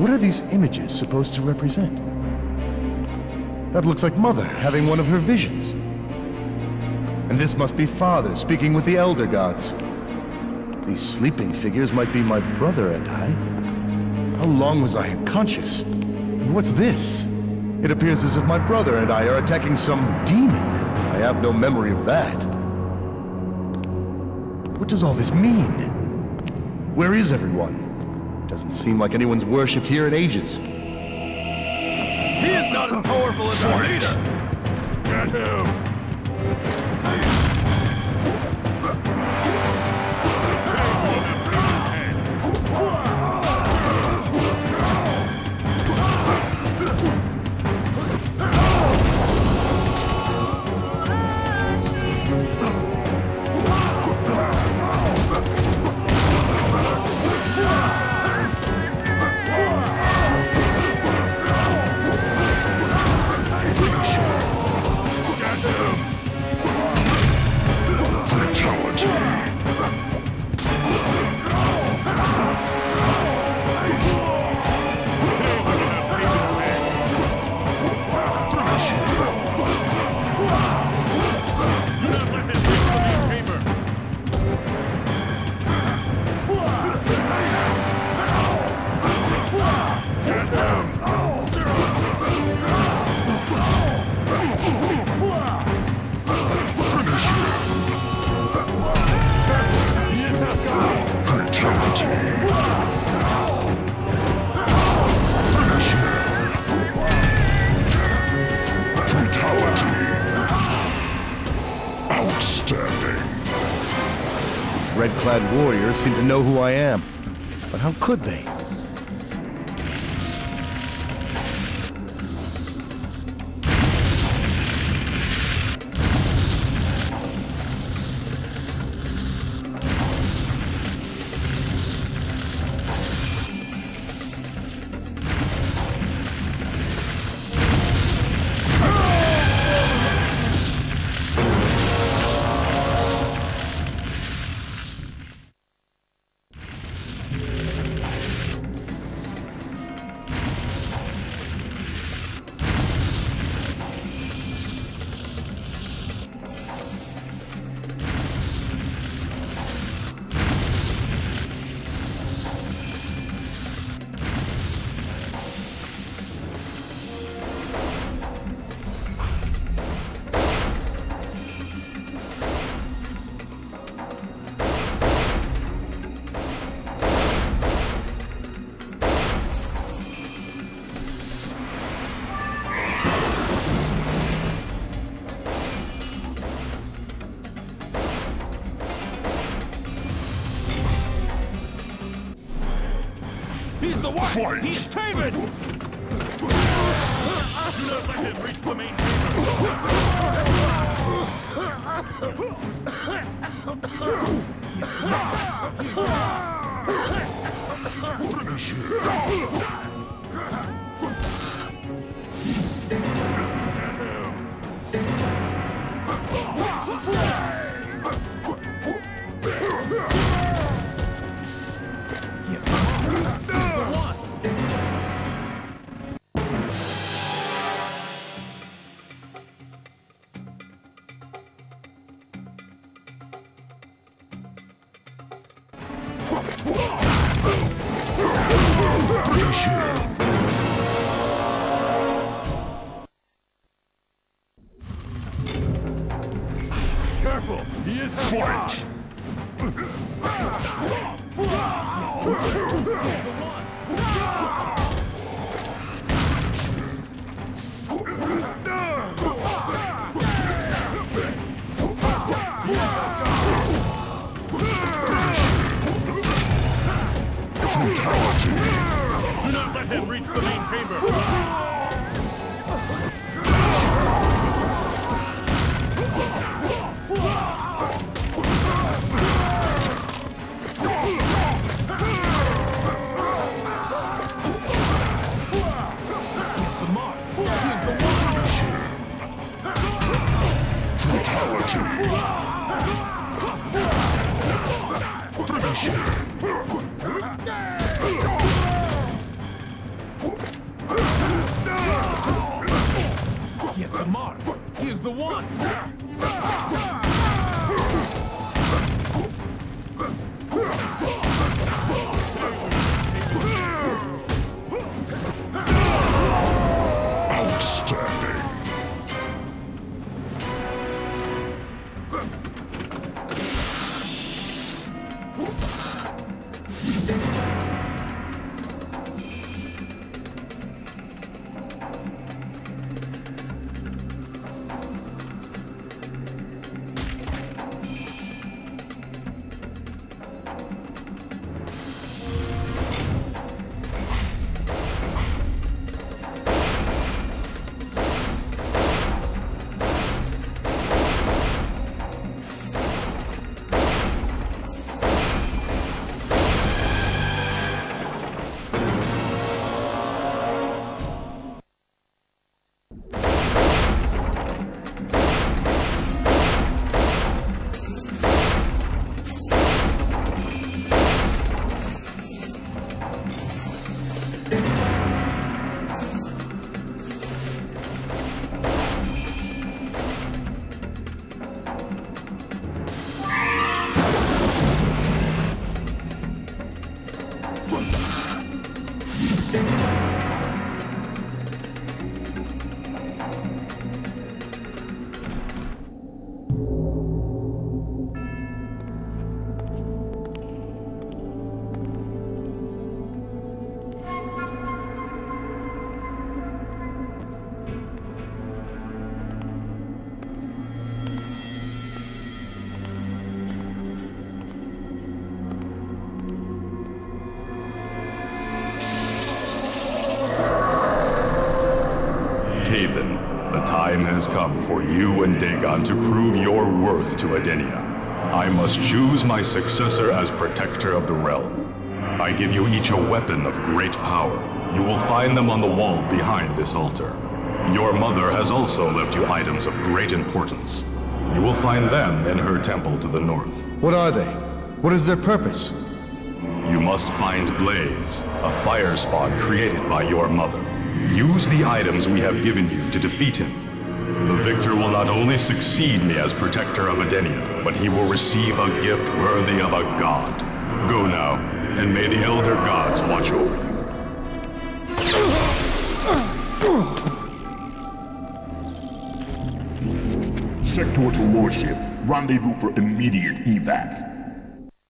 What are these images supposed to represent? That looks like Mother having one of her visions. And this must be Father speaking with the Elder Gods. These sleeping figures might be my brother and I. How long was I unconscious? And what's this? It appears as if my brother and I are attacking some demon. I have no memory of that. What does all this mean? Where is everyone? Doesn't seem like anyone's worshipped here in ages. He is not as powerful as our leader! Get him! Red-clad warriors seem to know who I am. But how could they? He's the one! Fight! He's Taven! Do not let him reach the main chamber! Finish He is Yes, the mark. He is the one. Taven, come for you and Daegon to prove your worth to Edenia. I must choose my successor as protector of the realm. I give you each a weapon of great power. You will find them on the wall behind this altar. Your mother has also left you items of great importance. You will find them in her temple to the north. What are they? What is their purpose? You must find Blaze, a fire spawn created by your mother. Use the items we have given you to defeat him. The victor will not only succeed me as protector of Edenia, but he will receive a gift worthy of a god. Go now, and may the Elder Gods watch over you. Sektor to warship. Rendezvous for immediate evac.